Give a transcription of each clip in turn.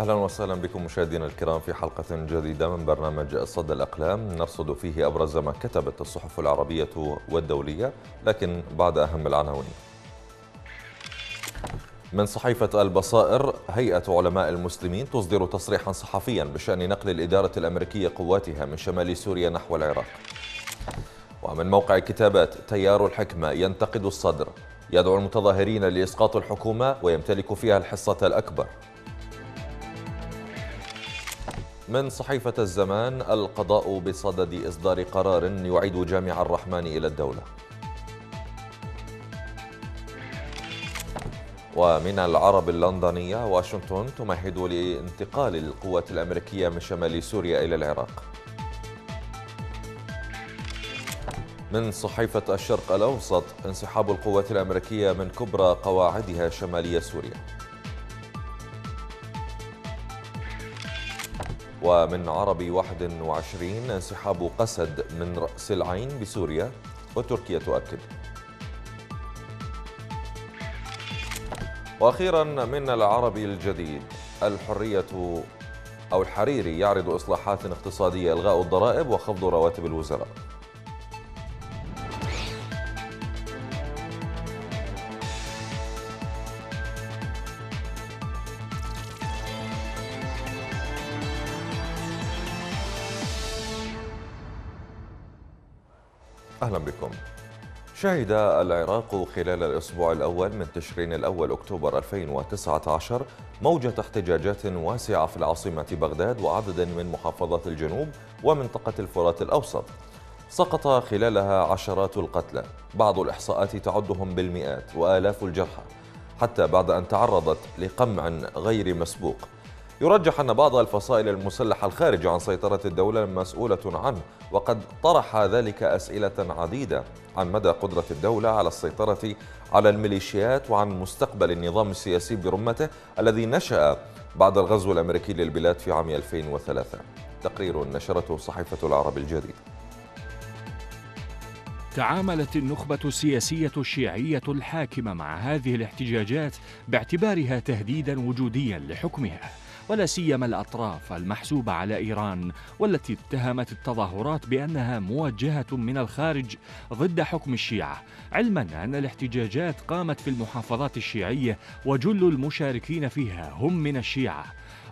أهلا وسهلا بكم مشاهدينا الكرام في حلقة جديدة من برنامج صدى الأقلام نرصد فيه أبرز ما كتبت الصحف العربية والدولية لكن بعد أهم العناوين. من صحيفة البصائر هيئة علماء المسلمين تصدر تصريحا صحفيا بشأن نقل الإدارة الأمريكية قواتها من شمال سوريا نحو العراق. ومن موقع كتابات تيار الحكمة ينتقد الصدر يدعو المتظاهرين لإسقاط الحكومة ويمتلك فيها الحصة الأكبر. من صحيفة الزمان القضاء بصدد إصدار قرار يعيد جامع الرحمن إلى الدولة. ومن العرب اللندنية واشنطن تمهد لانتقال القوات الأمريكية من شمال سوريا إلى العراق. من صحيفة الشرق الأوسط انسحاب القوات الأمريكية من كبرى قواعدها شمالية سوريا. ومن عربي 21 انسحاب قسد من رأس العين بسوريا وتركيا تؤكد. وأخيرا من العربي الجديد الحرية أو الحريري يعرض إصلاحات اقتصادية إلغاء الضرائب وخفض رواتب الوزراء. أهلا بكم. شهد العراق خلال الأسبوع الأول من تشرين الأول أكتوبر 2019 موجة احتجاجات واسعة في العاصمة بغداد وعدد من محافظات الجنوب ومنطقة الفرات الأوسط. سقط خلالها عشرات القتلى. بعض الإحصاءات تعدهم بالمئات وآلاف الجرحى. حتى بعد أن تعرضت لقمع غير مسبوق. يرجح أن بعض الفصائل المسلحة الخارجة عن سيطرة الدولة مسؤولة عنه وقد طرح ذلك أسئلة عديدة عن مدى قدرة الدولة على السيطرة على الميليشيات وعن مستقبل النظام السياسي برمته الذي نشأ بعد الغزو الأمريكي للبلاد في عام 2003 تقرير نشرته صحيفة العرب الجديد. تعاملت النخبة السياسية الشيعية الحاكمة مع هذه الاحتجاجات باعتبارها تهديدا وجوديا لحكمها ولا سيما الأطراف المحسوبة على إيران والتي اتهمت التظاهرات بأنها موجهة من الخارج ضد حكم الشيعة علما أن الاحتجاجات قامت في المحافظات الشيعية وجل المشاركين فيها هم من الشيعة.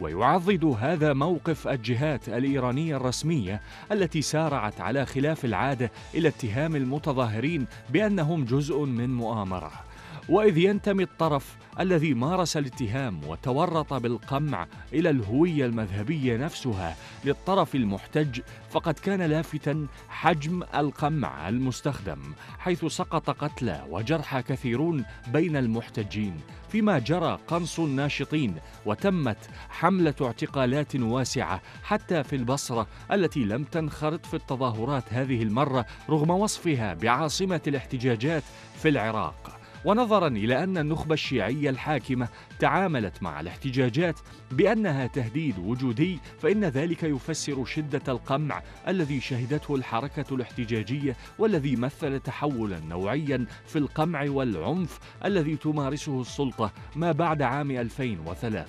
ويعضد هذا موقف الجهات الإيرانية الرسمية التي سارعت على خلاف العادة إلى اتهام المتظاهرين بأنهم جزء من مؤامرة. وإذ ينتمي الطرف الذي مارس الاتهام وتورط بالقمع إلى الهوية المذهبية نفسها للطرف المحتج فقد كان لافتا حجم القمع المستخدم حيث سقط قتلى وجرحى كثيرون بين المحتجين فيما جرى قنص الناشطين وتمت حملة اعتقالات واسعة حتى في البصرة التي لم تنخرط في التظاهرات هذه المرة رغم وصفها بعاصمة الاحتجاجات في العراق. ونظرا إلى أن النخبة الشيعية الحاكمة تعاملت مع الاحتجاجات بأنها تهديد وجودي فإن ذلك يفسر شدة القمع الذي شهدته الحركة الاحتجاجية والذي مثل تحولا نوعيا في القمع والعنف الذي تمارسه السلطة ما بعد عام 2003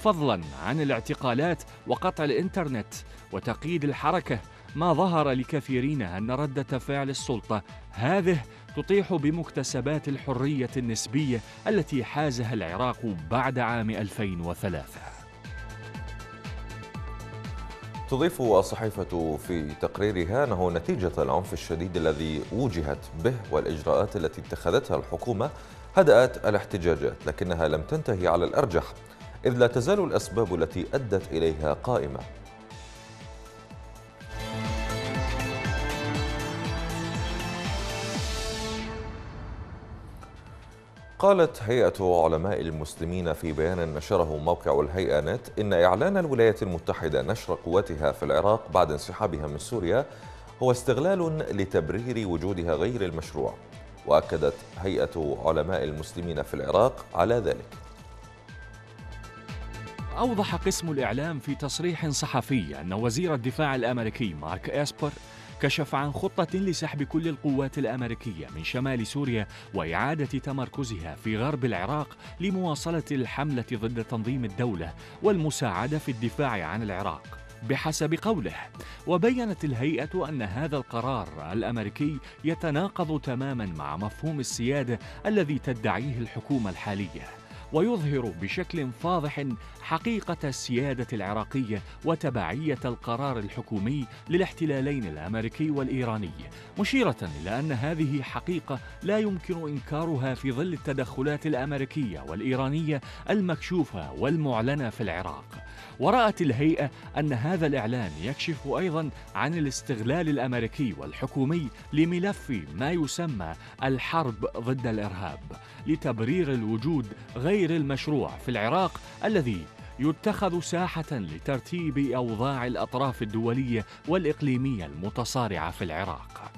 فضلا عن الاعتقالات وقطع الإنترنت وتقييد الحركة ما ظهر لكثيرين أن رده فعل السلطة هذه تطيح بمكتسبات الحرية النسبية التي حازها العراق بعد عام 2003 تضيف الصحيفة في تقريرها أنه نتيجة العنف الشديد الذي وجهت به والإجراءات التي اتخذتها الحكومة هدأت الاحتجاجات لكنها لم تنتهي على الأرجح إذ لا تزال الأسباب التي أدت إليها قائمة. قالت هيئة علماء المسلمين في بيان نشره موقع الهيئة نت إن إعلان الولايات المتحدة نشر قواتها في العراق بعد انسحابها من سوريا هو استغلال لتبرير وجودها غير المشروع. وأكدت هيئة علماء المسلمين في العراق على ذلك. أوضح قسم الإعلام في تصريح صحفي أن وزير الدفاع الأمريكي مارك إسبر كشف عن خطة لسحب كل القوات الأمريكية من شمال سوريا وإعادة تمركزها في غرب العراق لمواصلة الحملة ضد تنظيم الدولة والمساعدة في الدفاع عن العراق. بحسب قوله وبينت الهيئة أن هذا القرار الأمريكي يتناقض تماما مع مفهوم السيادة الذي تدعيه الحكومة الحالية. ويظهر بشكل فاضح حقيقة السيادة العراقية وتبعية القرار الحكومي للاحتلالين الأمريكي والإيراني مشيرة إلى أن هذه حقيقة لا يمكن إنكارها في ظل التدخلات الأمريكية والإيرانية المكشوفة والمعلنة في العراق. ورأت الهيئة أن هذا الإعلان يكشف أيضا عن الاستغلال الأمريكي والحكومي لملف ما يسمى الحرب ضد الإرهاب. لتبرير الوجود غير المشروع في العراق الذي يتخذ ساحة لترتيب أوضاع الأطراف الدولية والإقليمية المتصارعة في العراق.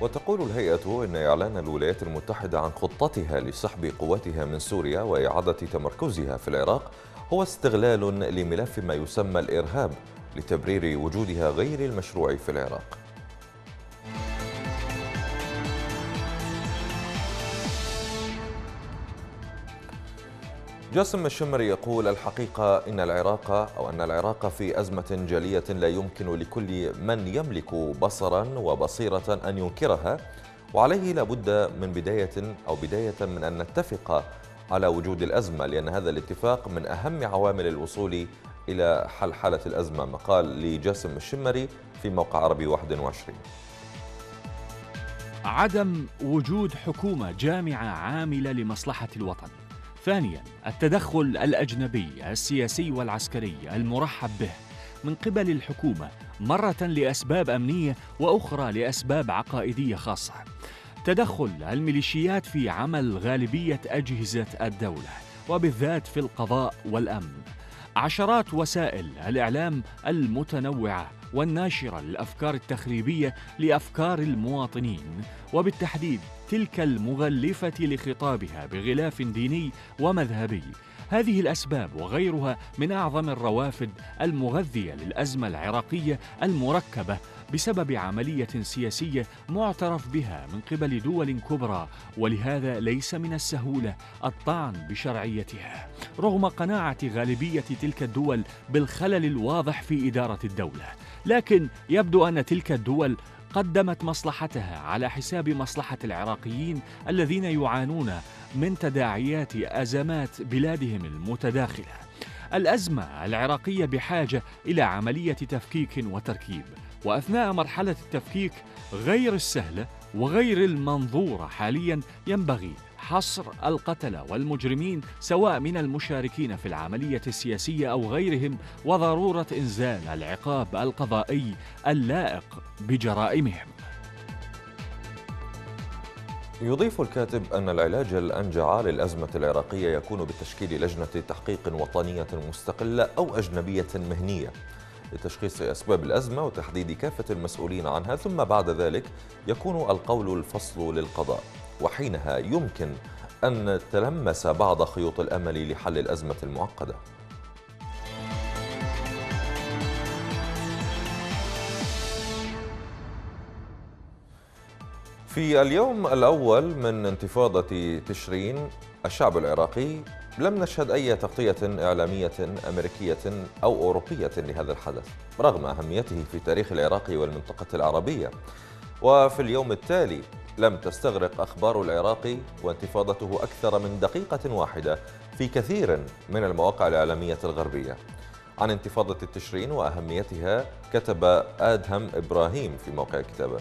وتقول الهيئة إن إعلان الولايات المتحدة عن خطتها لسحب قواتها من سوريا وإعادة تمركزها في العراق هو استغلال لملف ما يسمى الإرهاب لتبرير وجودها غير المشروع في العراق. جاسم الشمري يقول الحقيقة إن العراق أو أن العراق في أزمة جلية لا يمكن لكل من يملك بصرا وبصيرة أن ينكرها وعليه لابد من بداية أو بداية من أن نتفق على وجود الأزمة لأن هذا الاتفاق من أهم عوامل الوصول إلى حل حالة الأزمة. مقال لجاسم الشمري في موقع عربي 21 عدم وجود حكومة جامعة عاملة لمصلحة الوطن. ثانيا التدخل الأجنبي السياسي والعسكري المرحب به. من قبل الحكومة مرة لأسباب أمنية وأخرى لأسباب عقائدية خاصة. تدخل الميليشيات في عمل غالبية أجهزة الدولة وبالذات في القضاء والأمن. عشرات وسائل الإعلام المتنوعة والناشرة للأفكار التخريبية لأفكار المواطنين وبالتحديد تلك المغلفة لخطابها بغلاف ديني ومذهبي. هذه الأسباب وغيرها من أعظم الروافد المغذية للأزمة العراقية المركبة بسبب عملية سياسية معترف بها من قبل دول كبرى ولهذا ليس من السهولة الطعن بشرعيتها. رغم قناعة غالبية تلك الدول بالخلل الواضح في إدارة الدولة لكن يبدو أن تلك الدول قدمت مصلحتها على حساب مصلحة العراقيين الذين يعانون من تداعيات أزمات بلادهم المتداخلة. الأزمة العراقية بحاجة إلى عملية تفكيك وتركيب وأثناء مرحلة التفكيك غير السهله وغير المنظوره حاليا ينبغي حصر القتلة والمجرمين سواء من المشاركين في العملية السياسية أو غيرهم وضرورة إنزال العقاب القضائي اللائق بجرائمهم. يضيف الكاتب أن العلاج الأنجع للأزمة العراقية يكون بتشكيل لجنة تحقيق وطنية مستقلة أو أجنبية مهنية لتشخيص أسباب الأزمة وتحديد كافة المسؤولين عنها ثم بعد ذلك يكون القول الفصل للقضاء. وحينها يمكن أن تلمس بعض خيوط الأمل لحل الأزمة المعقدة. في اليوم الأول من انتفاضة تشرين الشعب العراقي لم نشهد أي تغطية إعلامية أمريكية أو أوروبية لهذا الحدث رغم أهميته في تاريخ العراق والمنطقة العربية. وفي اليوم التالي لم تستغرق أخبار العراق وانتفاضته أكثر من دقيقة واحدة في كثير من المواقع الإعلامية الغربية. عن انتفاضة التشرين وأهميتها كتب آدهم إبراهيم في موقع كتابه.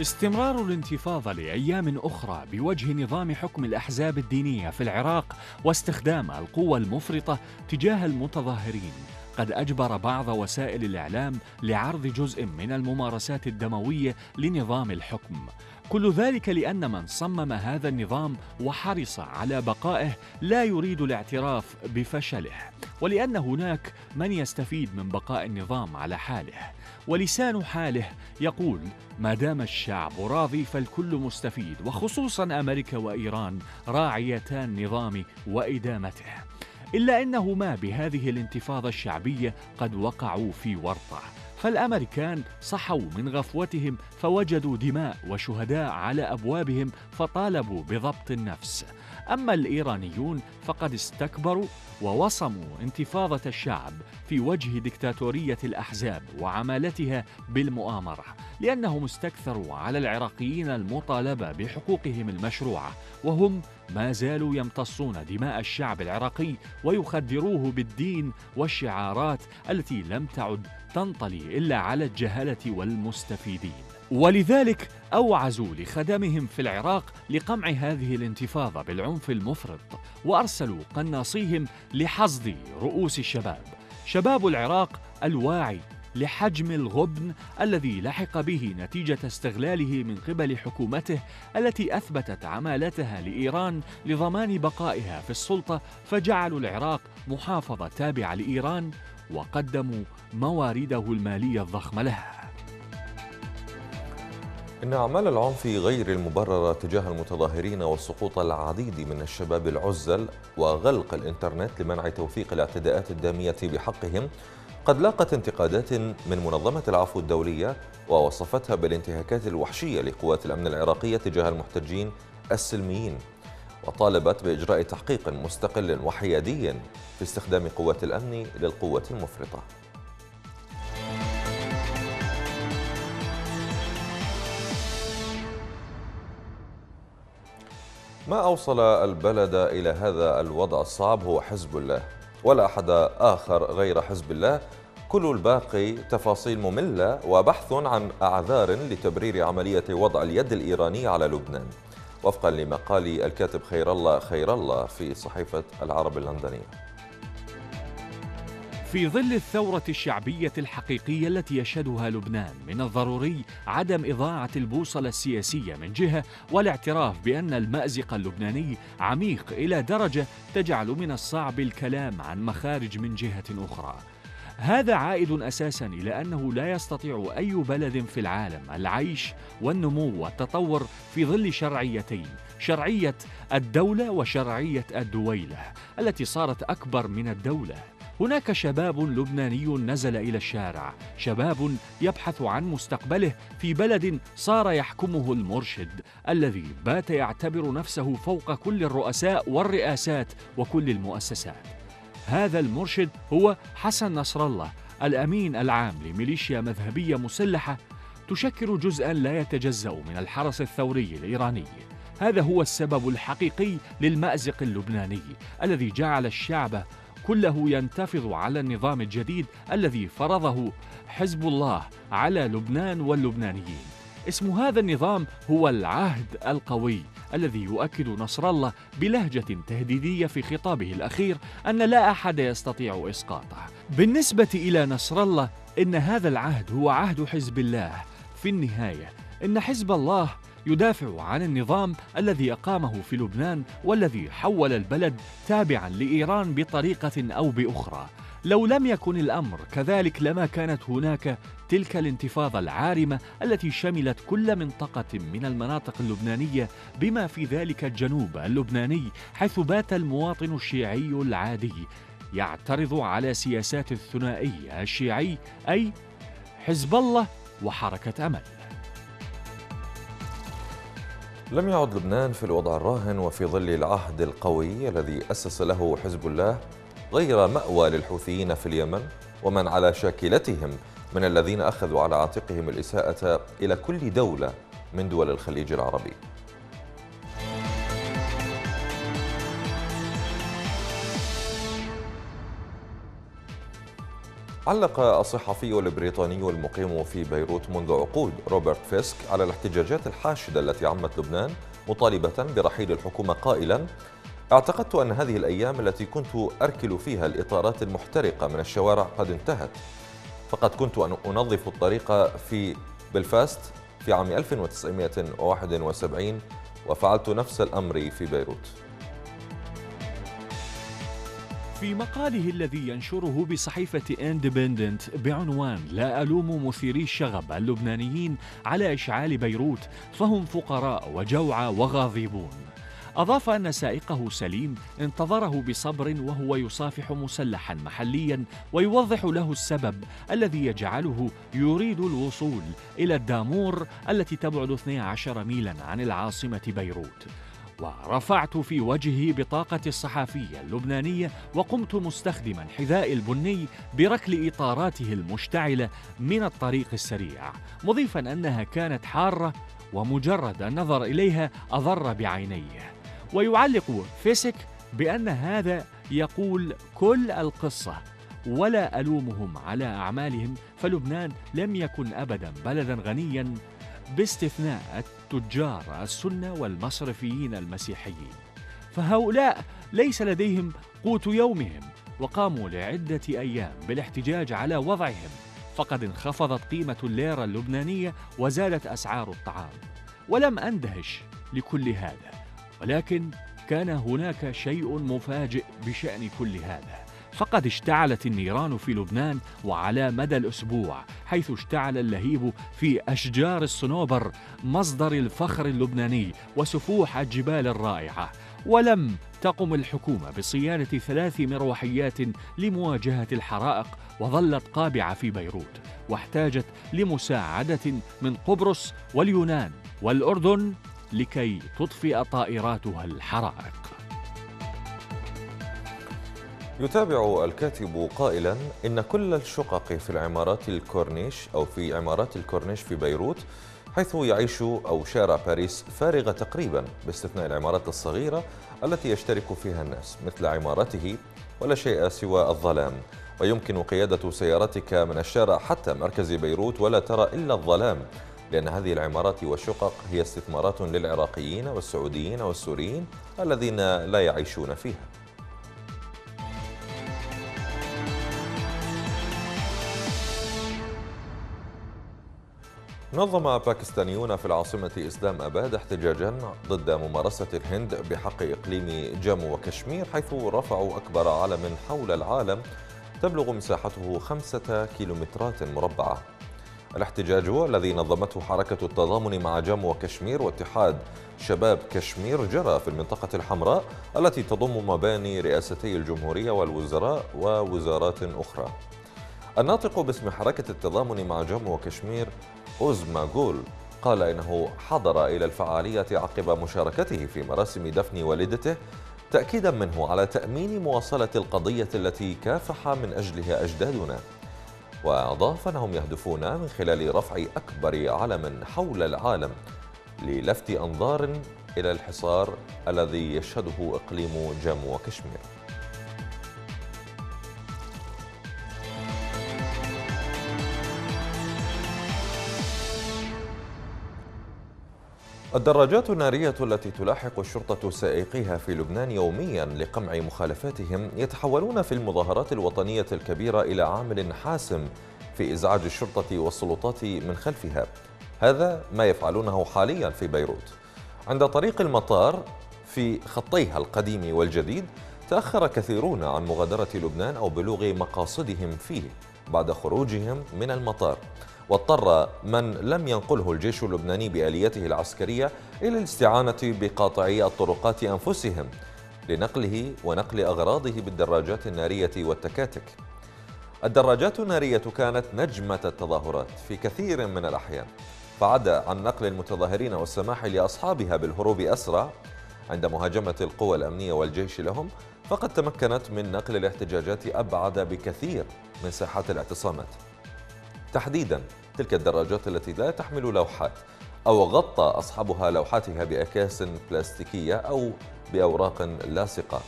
استمرار الانتفاضة لأيام أخرى بوجه نظام حكم الأحزاب الدينية في العراق واستخدام القوة المفرطة تجاه المتظاهرين. قد أجبر بعض وسائل الإعلام لعرض جزء من الممارسات الدموية لنظام الحكم. كل ذلك لأن من صمم هذا النظام وحرص على بقائه لا يريد الاعتراف بفشله ولأن هناك من يستفيد من بقاء النظام على حاله. ولسان حاله يقول ما دام الشعب راضي فالكل مستفيد وخصوصا أمريكا وإيران راعيتا النظام وإدامته. إلا أنهما بهذه الانتفاضة الشعبية قد وقعوا في ورطة. فالأمريكان صحوا من غفوتهم فوجدوا دماء وشهداء على أبوابهم فطالبوا بضبط النفس. أما الإيرانيون فقد استكبروا ووصموا انتفاضة الشعب في وجه دكتاتورية الأحزاب وعمالتها بالمؤامرة لأنهم استكثروا على العراقيين المطالبة بحقوقهم المشروعة وهم ما زالوا يمتصون دماء الشعب العراقي ويخدروه بالدين والشعارات التي لم تعد تنطلي إلا على الجهله والمستفيدين. ولذلك أوعزوا لخدمهم في العراق لقمع هذه الانتفاضة بالعنف المفرط وأرسلوا قناصيهم لحصد رؤوس الشباب. شباب العراق الواعي لحجم الغبن الذي لحق به نتيجة استغلاله من قبل حكومته التي أثبتت عمالتها لإيران لضمان بقائها في السلطة فجعلوا العراق محافظة تابعة لإيران وقدموا مواردة المالية الضخمة لها. إن أعمال العنف غير المبررة تجاه المتظاهرين وسقوط العديد من الشباب العزل وغلق الإنترنت لمنع توثيق الاعتداءات الدامية بحقهم قد لاقت انتقادات من منظمة العفو الدولية ووصفتها بالانتهاكات الوحشية لقوات الأمن العراقية تجاه المحتجين السلميين. وطالبت بإجراء تحقيق مستقل وحيادي في استخدام قوات الأمن للقوة المفرطة. ما أوصل البلد إلى هذا الوضع الصعب هو حزب الله ولا أحد آخر غير حزب الله. كل الباقي تفاصيل مملة وبحث عن أعذار لتبرير عملية وضع اليد الإيرانية على لبنان. وفقا لمقال الكاتب خير الله خير الله في صحيفة العرب اللندنية في ظل الثورة الشعبية الحقيقية التي يشهدها لبنان من الضروري عدم إضاعة البوصلة السياسية من جهة والاعتراف بأن المأزق اللبناني عميق إلى درجة تجعل من الصعب الكلام عن مخارج من جهة أخرى. هذا عائد أساسا إلى أنه لا يستطيع أي بلد في العالم العيش والنمو والتطور في ظل شرعيتين شرعية الدولة وشرعية الدويلة التي صارت أكبر من الدولة. هناك شباب لبناني نزل إلى الشارع شباب يبحث عن مستقبله في بلد صار يحكمه المرشد الذي بات يعتبر نفسه فوق كل الرؤساء والرئاسات وكل المؤسسات. هذا المرشد هو حسن نصر الله الأمين العام لميليشيا مذهبية مسلحة تشكل جزءا لا يتجزأ من الحرس الثوري الإيراني. هذا هو السبب الحقيقي للمأزق اللبناني الذي جعل الشعب كله ينتفض على النظام الجديد الذي فرضه حزب الله على لبنان واللبنانيين. اسم هذا النظام هو العهد القوي الذي يؤكد نصر الله بلهجة تهديدية في خطابه الأخير أن لا أحد يستطيع إسقاطه. بالنسبة إلى نصر الله إن هذا العهد هو عهد حزب الله. في النهاية إن حزب الله يدافع عن النظام الذي أقامه في لبنان والذي حول البلد تابعا لإيران بطريقة أو بأخرى لو لم يكن الأمر كذلك لما كانت هناك تلك الانتفاضة العارمة التي شملت كل منطقة من المناطق اللبنانية بما في ذلك الجنوب اللبناني حيث بات المواطن الشيعي العادي يعترض على سياسات الثنائي الشيعي أي حزب الله وحركة أمل. لم يعد لبنان في الوضع الراهن وفي ظل العهد القوي الذي أسس له حزب الله غير مأوى للحوثيين في اليمن ومن على شاكلتهم من الذين أخذوا على عاتقهم الإساءة إلى كل دولة من دول الخليج العربي. علق الصحفي البريطاني المقيم في بيروت منذ عقود روبرت فيسك على الاحتجاجات الحاشدة التي عمت لبنان مطالبة برحيل الحكومة قائلا أعتقدت أن هذه الأيام التي كنت أركل فيها الإطارات المحترقة من الشوارع قد انتهت فقد كنت أن أنظف الطريق في بلفاست في عام 1971 وفعلت نفس الأمر في بيروت. في مقاله الذي ينشره بصحيفة اندبندنت بعنوان لا ألوم مثيري الشغب اللبنانيين على إشعال بيروت فهم فقراء وجوعى وغاضبون. أضاف أن سائقه سليم انتظره بصبر وهو يصافح مسلحا محليا ويوضح له السبب الذي يجعله يريد الوصول إلى الدامور التي تبعد 12 ميلا عن العاصمة بيروت. ورفعت في وجهه بطاقة الصحافية اللبنانية وقمت مستخدما حذاء البني بركل إطاراته المشتعلة من الطريق السريع مضيفا أنها كانت حارة ومجرد النظر إليها أضر بعينيه. ويعلق فيسك بأن هذا يقول كل القصة ولا ألومهم على أعمالهم فلبنان لم يكن أبدا بلدا غنيا باستثناء التجار السنة والمصرفيين المسيحيين. فهؤلاء ليس لديهم قوت يومهم وقاموا لعدة أيام بالاحتجاج على وضعهم. فقد انخفضت قيمة الليرة اللبنانية وزادت أسعار الطعام. ولم أندهش لكل هذا. ولكن كان هناك شيء مفاجئ بشأن كل هذا. فقد اشتعلت النيران في لبنان وعلى مدى الأسبوع حيث اشتعل اللهيب في أشجار الصنوبر مصدر الفخر اللبناني وسفوح الجبال الرائعة. ولم تقم الحكومة بصيانة ثلاث مروحيات لمواجهة الحرائق وظلت قابعة في بيروت واحتاجت لمساعدة من قبرص واليونان والأردن لكي تطفئ طائراتها الحرائق. يتابع الكاتب قائلا إن كل الشقق في العمارات الكورنيش أو في عمارات الكورنيش في بيروت حيث يعيش أو شارع باريس فارغة تقريبا باستثناء العمارات الصغيرة التي يشترك فيها الناس مثل عمارته ولا شيء سوى الظلام. ويمكن قيادة سيارتك من الشارع حتى مركز بيروت ولا ترى إلا الظلام. لأن هذه العمارات والشقق هي استثمارات للعراقيين والسعوديين والسوريين الذين لا يعيشون فيها. نظم باكستانيون في العاصمة إسلام أباد احتجاجا ضد ممارسة الهند بحق إقليم جامو وكشمير حيث رفعوا أكبر علم حول العالم تبلغ مساحته خمسة كيلومترات مربعة. الاحتجاج الذي نظمته حركة التضامن مع جامو وكشمير واتحاد شباب كشمير جرى في المنطقة الحمراء التي تضم مباني رئاستي الجمهورية والوزراء ووزارات أخرى. الناطق باسم حركة التضامن مع جامو وكشمير أوزما جول قال إنه حضر إلى الفعالية عقب مشاركته في مراسم دفن والدته تأكيدا منه على تأمين مواصلة القضية التي كافح من أجلها أجدادنا. وأضاف أنهم يهدفون من خلال رفع أكبر علم حول العالم للفت أنظار إلى الحصار الذي يشهده إقليم جامو وكشمير الدراجات النارية التي تلاحق الشرطة سائقيها في لبنان يوميا لقمع مخالفاتهم يتحولون في المظاهرات الوطنية الكبيرة إلى عامل حاسم في إزعاج الشرطة والسلطات من خلفها. هذا ما يفعلونه حاليا في بيروت. عند طريق المطار في خطيها القديم والجديد تأخر كثيرون عن مغادرة لبنان أو بلوغ مقاصدهم فيه بعد خروجهم من المطار. واضطر من لم ينقله الجيش اللبناني بآليته العسكرية إلى الاستعانة بقاطعي الطرقات أنفسهم لنقله ونقل أغراضه بالدراجات النارية والتكاتك. الدراجات النارية كانت نجمة التظاهرات في كثير من الأحيان. فعدا عن نقل المتظاهرين والسماح لأصحابها بالهروب أسرع عند مهاجمة القوى الأمنية والجيش لهم فقد تمكنت من نقل الاحتجاجات أبعد بكثير من ساحات الاعتصامات. تحديدا تلك الدراجات التي لا تحمل لوحات أو غطى أصحابها لوحاتها بأكياس بلاستيكية أو بأوراق لاصقة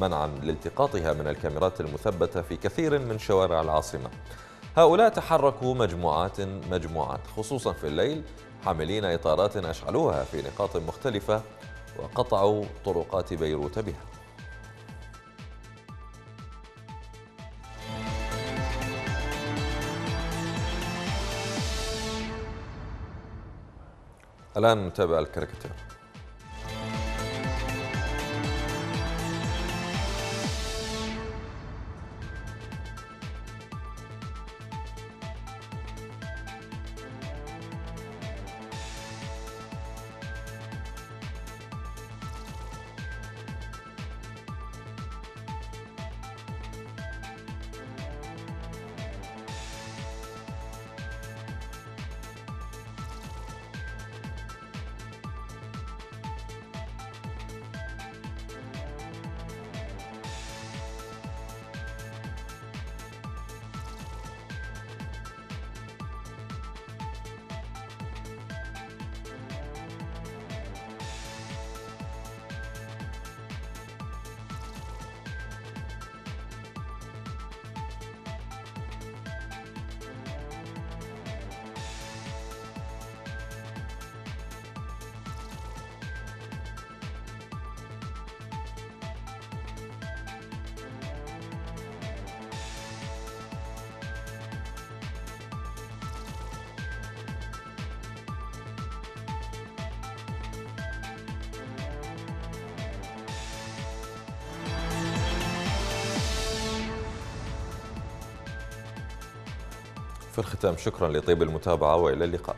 منعا لالتقاطها من الكاميرات المثبتة في كثير من شوارع العاصمة. هؤلاء تحركوا مجموعات مجموعات خصوصا في الليل حاملين إطارات أشعلوها في نقاط مختلفة وقطعوا طرقات بيروت بها. الآن نتابع الكاريكاتير. في الختام. شكرا لطيب المتابعة وإلى اللقاء.